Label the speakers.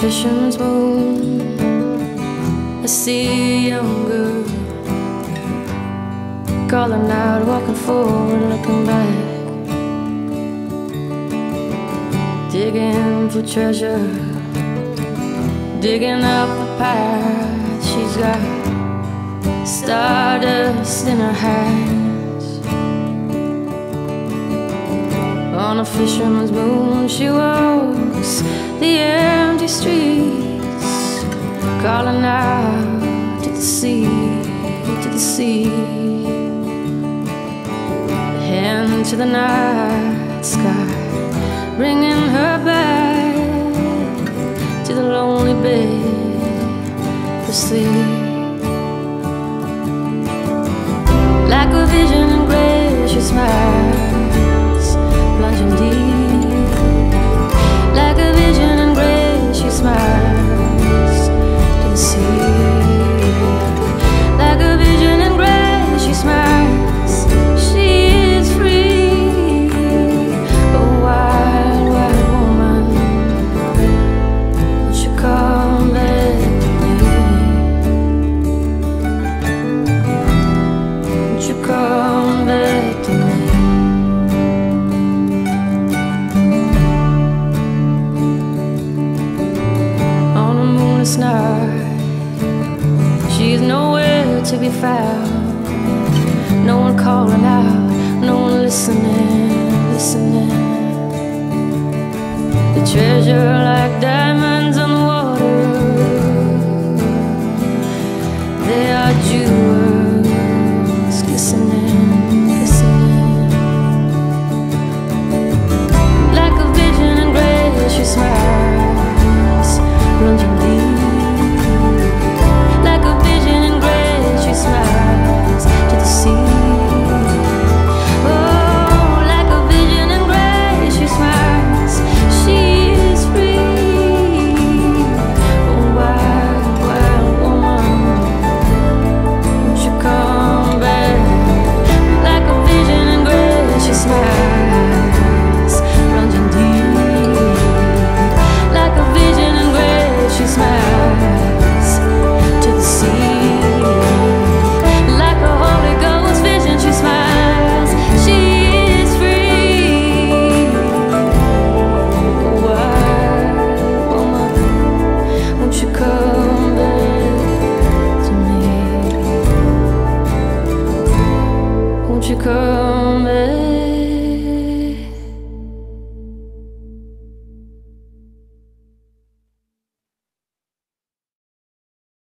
Speaker 1: fisherman's moon, I see a young girl calling out, walking forward, looking back, digging for treasure, digging up the path. She's got stardust in her hands. On a fisherman's moon, she walks the empty streets, calling out to the sea, to the sea, hand to the night sky, bringing her back to the lonely bed to sleep. Like a vision gray, she Moonless night, she's nowhere to be found. No one calling out, no one listening, listening. The treasure like diamonds on the water. They are jewels you come?